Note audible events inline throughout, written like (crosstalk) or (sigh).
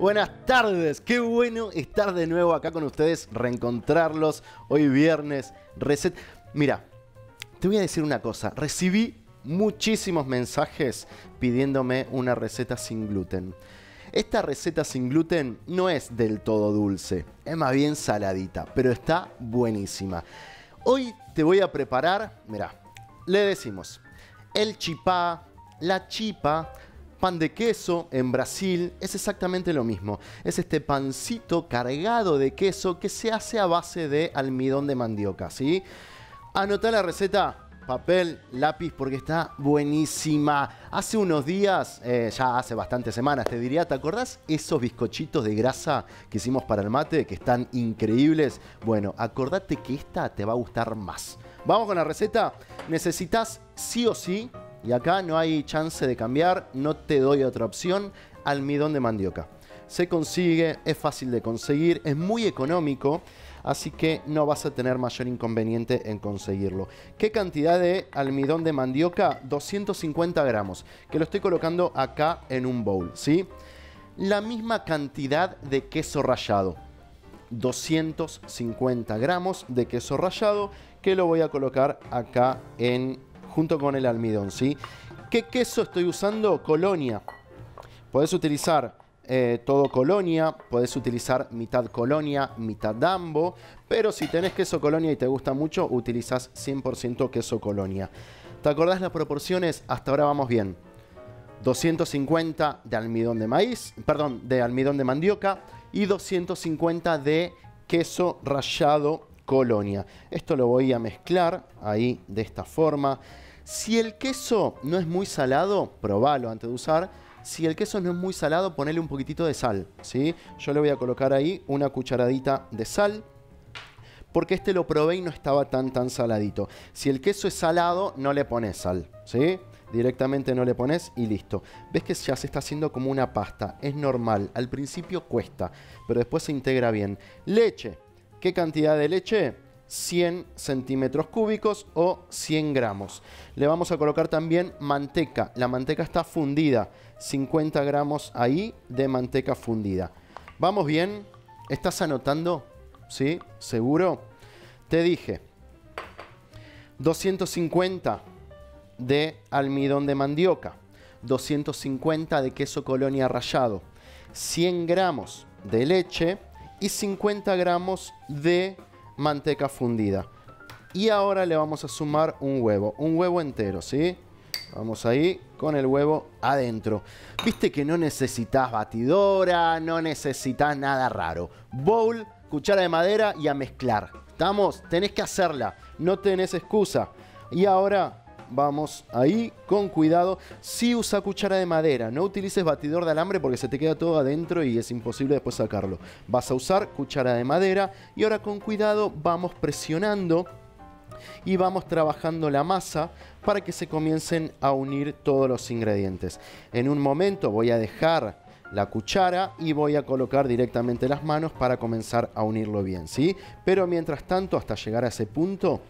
Buenas tardes, qué bueno estar de nuevo acá con ustedes, reencontrarlos hoy viernes, receta. Mira, te voy a decir una cosa, recibí muchísimos mensajes pidiéndome una receta sin gluten. Esta receta sin gluten no es del todo dulce, es más bien saladita, pero está buenísima. Hoy te voy a preparar, mira, le decimos el chipá, la chipa, pan de queso en Brasil es exactamente lo mismo. Es este pancito cargado de queso que se hace a base de almidón de mandioca, ¿sí? Anota la receta, papel, lápiz, porque está buenísima. Hace unos días, eh, ya hace bastantes semanas, te diría, ¿te acordás esos bizcochitos de grasa que hicimos para el mate, que están increíbles? Bueno, acordate que esta te va a gustar más. Vamos con la receta. Necesitas sí o sí, y acá no hay chance de cambiar, no te doy otra opción, almidón de mandioca. Se consigue, es fácil de conseguir, es muy económico así que no vas a tener mayor inconveniente en conseguirlo. ¿Qué cantidad de almidón de mandioca? 250 gramos, que lo estoy colocando acá en un bowl, ¿sí? La misma cantidad de queso rallado, 250 gramos de queso rallado, que lo voy a colocar acá en, junto con el almidón, ¿sí? ¿Qué queso estoy usando? Colonia. Puedes utilizar eh, todo colonia, puedes utilizar mitad colonia, mitad dambo, pero si tenés queso colonia y te gusta mucho, utilizas 100% queso colonia. ¿Te acordás las proporciones? Hasta ahora vamos bien. 250 de almidón de maíz, perdón, de almidón de mandioca y 250 de queso rallado colonia. Esto lo voy a mezclar ahí de esta forma. Si el queso no es muy salado, probalo antes de usar si el queso no es muy salado, ponele un poquitito de sal, ¿sí? Yo le voy a colocar ahí una cucharadita de sal, porque este lo probé y no estaba tan tan saladito. Si el queso es salado, no le pones sal, ¿sí? Directamente no le pones y listo. Ves que ya se está haciendo como una pasta, es normal. Al principio cuesta, pero después se integra bien. Leche. ¿Qué cantidad de leche? 100 centímetros cúbicos o 100 gramos. Le vamos a colocar también manteca. La manteca está fundida. 50 gramos ahí de manteca fundida. ¿Vamos bien? ¿Estás anotando? ¿Sí? ¿Seguro? Te dije. 250 de almidón de mandioca. 250 de queso colonia rallado. 100 gramos de leche y 50 gramos de manteca fundida. Y ahora le vamos a sumar un huevo, un huevo entero, ¿sí? Vamos ahí con el huevo adentro. Viste que no necesitas batidora, no necesitas nada raro. Bowl, cuchara de madera y a mezclar. ¿Estamos? Tenés que hacerla, no tenés excusa. Y ahora vamos ahí con cuidado. Si usa cuchara de madera, no utilices batidor de alambre porque se te queda todo adentro y es imposible después sacarlo. Vas a usar cuchara de madera y ahora con cuidado vamos presionando y vamos trabajando la masa para que se comiencen a unir todos los ingredientes. En un momento voy a dejar la cuchara y voy a colocar directamente las manos para comenzar a unirlo bien, ¿sí? Pero mientras tanto, hasta llegar a ese punto,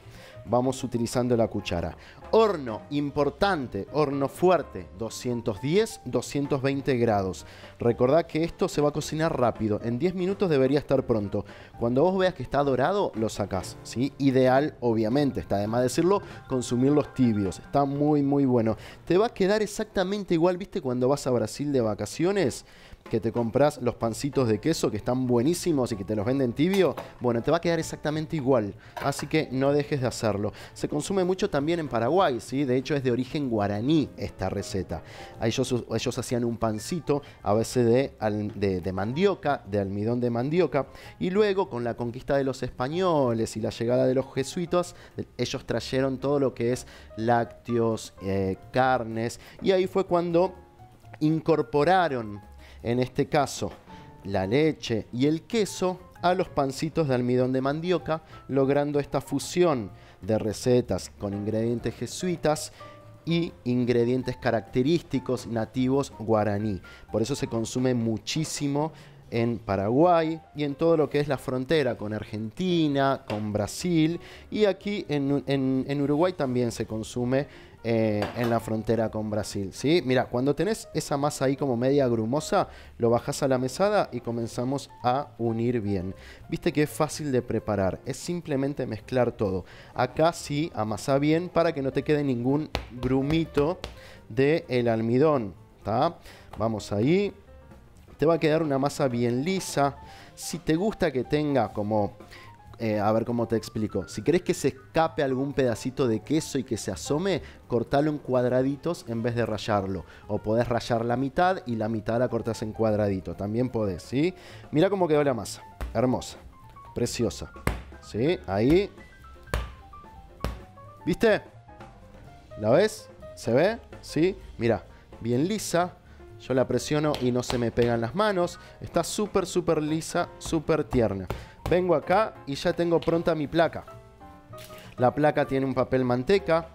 vamos utilizando la cuchara. Horno importante, horno fuerte, 210, 220 grados. Recordad que esto se va a cocinar rápido, en 10 minutos debería estar pronto. Cuando vos veas que está dorado, lo sacás, ¿sí? Ideal, obviamente, está de decirlo, consumir los tibios. Está muy, muy bueno. Te va a quedar exactamente igual, ¿viste? Cuando vas a Brasil de vacaciones que te compras los pancitos de queso que están buenísimos y que te los venden tibio, bueno, te va a quedar exactamente igual. Así que no dejes de hacerlo. Se consume mucho también en Paraguay, ¿sí? De hecho es de origen guaraní esta receta. Ellos, ellos hacían un pancito a veces de, de mandioca, de almidón de mandioca, y luego con la conquista de los españoles y la llegada de los jesuitas, ellos trajeron todo lo que es lácteos, eh, carnes, y ahí fue cuando incorporaron en este caso la leche y el queso, a los pancitos de almidón de mandioca, logrando esta fusión de recetas con ingredientes jesuitas y ingredientes característicos nativos guaraní. Por eso se consume muchísimo en Paraguay y en todo lo que es la frontera con Argentina, con Brasil y aquí en, Uruguay también se consume eh, en la frontera con Brasil. ¿sí? Mira, cuando tenés esa masa ahí como media grumosa, lo bajás a la mesada y comenzamos a unir bien. Viste que es fácil de preparar, es simplemente mezclar todo. Acá sí amasa bien para que no te quede ningún grumito del el almidón. Vamos ahí. Te va a quedar una masa bien lisa. Si te gusta que tenga como eh, a ver cómo te explico. Si querés que se escape algún pedacito de queso y que se asome, cortalo en cuadraditos en vez de rayarlo. O podés rayar la mitad y la mitad la cortás en cuadradito. También podés, ¿sí? Mira cómo quedó la masa. Hermosa. Preciosa. ¿Sí? Ahí. ¿Viste? ¿La ves? ¿Se ve? ¿Sí? Mira, bien lisa. Yo la presiono y no se me pegan las manos. Está súper, súper lisa, súper tierna. Vengo acá y ya tengo pronta mi placa. La placa tiene un papel manteca.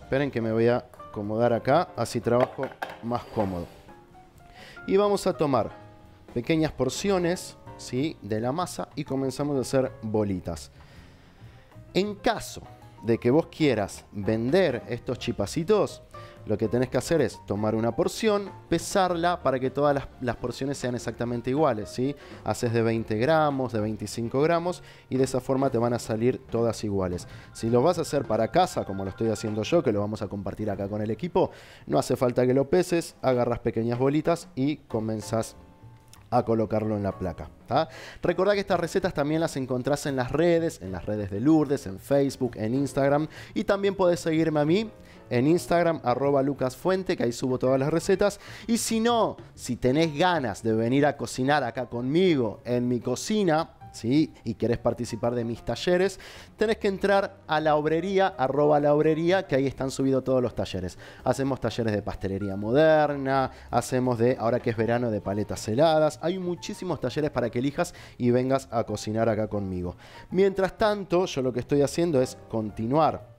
Esperen que me voy a acomodar acá, así trabajo más cómodo. Y vamos a tomar pequeñas porciones ¿sí? de la masa y comenzamos a hacer bolitas. En caso de que vos quieras vender estos chipacitos, lo que tenés que hacer es tomar una porción, pesarla para que todas las, porciones sean exactamente iguales. ¿sí? Haces de 20 gramos, de 25 gramos y de esa forma te van a salir todas iguales. Si lo vas a hacer para casa, como lo estoy haciendo yo, que lo vamos a compartir acá con el equipo, no hace falta que lo peses, agarras pequeñas bolitas y comenzás a colocarlo en la placa. Recordá que estas recetas también las encontrás en las redes, en las redes de Lourdes, en Facebook, en Instagram y también podés seguirme a mí en Instagram, arroba lucasfuente, que ahí subo todas las recetas. Y si no, si tenés ganas de venir a cocinar acá conmigo en mi cocina, ¿Sí? y querés participar de mis talleres, tenés que entrar a la obrería, arroba la obrería, que ahí están subidos todos los talleres. Hacemos talleres de pastelería moderna, hacemos de, ahora que es verano, de paletas heladas. Hay muchísimos talleres para que elijas y vengas a cocinar acá conmigo. Mientras tanto, yo lo que estoy haciendo es continuar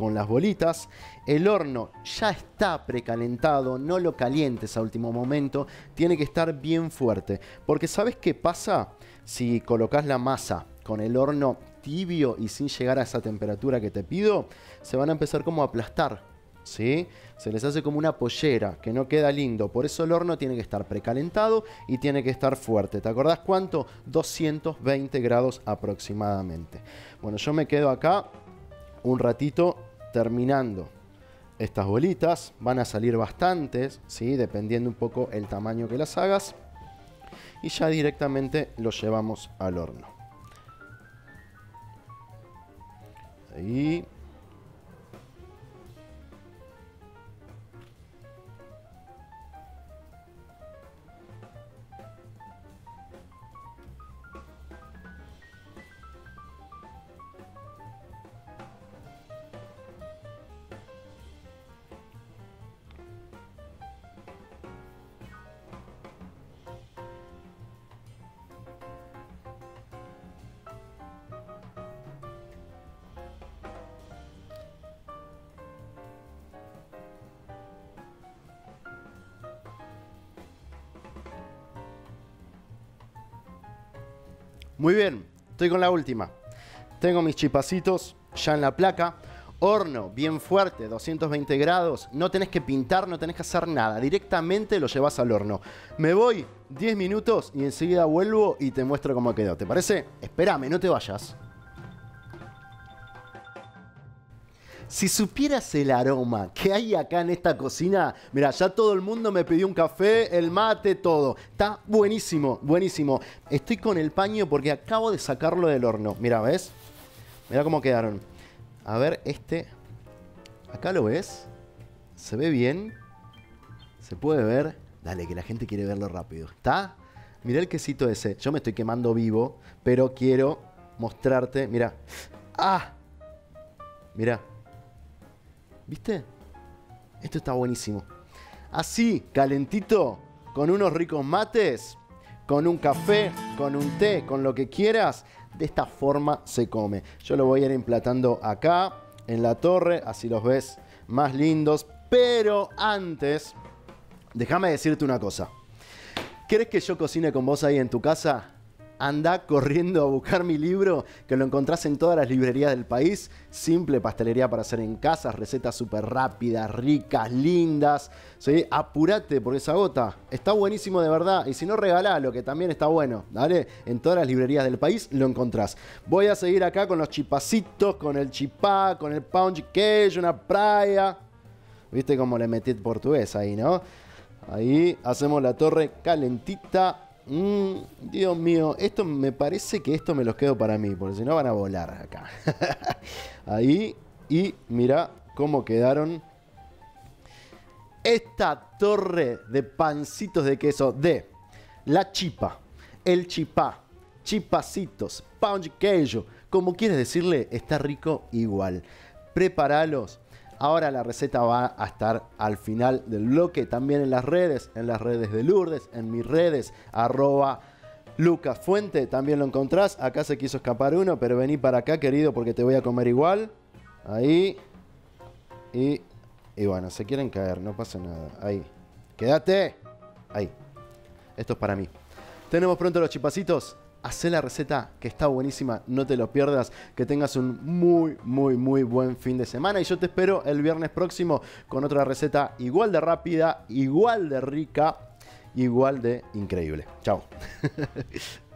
con las bolitas. El horno ya está precalentado, no lo calientes a último momento, tiene que estar bien fuerte. Porque ¿sabes qué pasa si colocas la masa con el horno tibio y sin llegar a esa temperatura que te pido? Se van a empezar como a aplastar. ¿Sí? Se les hace como una pollera, que no queda lindo. Por eso el horno tiene que estar precalentado y tiene que estar fuerte. ¿Te acordás cuánto? 220 grados aproximadamente. Bueno, yo me quedo acá un ratito terminando estas bolitas. Van a salir bastantes, ¿sí? dependiendo un poco el tamaño que las hagas. Y ya directamente los llevamos al horno. Ahí. Muy bien, estoy con la última. Tengo mis chipacitos ya en la placa. Horno bien fuerte, 220 grados. No tenés que pintar, no tenés que hacer nada. Directamente lo llevas al horno. Me voy 10 minutos y enseguida vuelvo y te muestro cómo quedó. ¿Te parece? Espérame, no te vayas. Si supieras el aroma que hay acá en esta cocina, mira, ya todo el mundo me pidió un café, el mate, todo. Está buenísimo, buenísimo. Estoy con el paño porque acabo de sacarlo del horno. Mira, ¿ves? Mira cómo quedaron. A ver, este. Acá lo ves. ¿Se ve bien? ¿Se puede ver? Dale, que la gente quiere verlo rápido. ¿Está? Mira el quesito ese. Yo me estoy quemando vivo, pero quiero mostrarte. Mira. ¡Ah! Mira. ¿Viste? Esto está buenísimo. Así, calentito, con unos ricos mates, con un café, con un té, con lo que quieras. De esta forma se come. Yo lo voy a ir emplatando acá, en la torre, así los ves más lindos. Pero antes, déjame decirte una cosa. ¿Quieres que yo cocine con vos ahí en tu casa? Anda corriendo a buscar mi libro, que lo encontrás en todas las librerías del país. Simple pastelería para hacer en casa, recetas súper rápidas, ricas, lindas. ¿sí? Apurate porque esa gota está buenísimo de verdad. Y si no, regalalo, que también está bueno. ¿Dale? En todas las librerías del país lo encontrás. Voy a seguir acá con los chipacitos, con el chipá, con el pound cake, una praia. ¿Viste cómo le metí portugués ahí, no? Ahí hacemos la torre calentita. Mm, Dios mío, esto me parece que esto me los quedo para mí, porque si no van a volar acá. (laughs) Ahí, y mira cómo quedaron esta torre de pancitos de queso de la chipa, el chipá, chipacitos, pound queijo, como quieres decirle, está rico igual. Preparalos Ahora la receta va a estar al final del bloque, también en las redes, en las redes de Lourdes, en mis redes, arroba Lucas Fuente, también lo encontrás. Acá se quiso escapar uno, pero vení para acá, querido, porque te voy a comer igual. Ahí. Y, y bueno, se quieren caer, no pasa nada. Ahí. Quédate. Ahí. Esto es para mí. Tenemos pronto los chipacitos. Hacé la receta que está buenísima, no te lo pierdas, que tengas un muy, muy, muy buen fin de semana y yo te espero el viernes próximo con otra receta igual de rápida, igual de rica, igual de increíble. Chao. (laughs)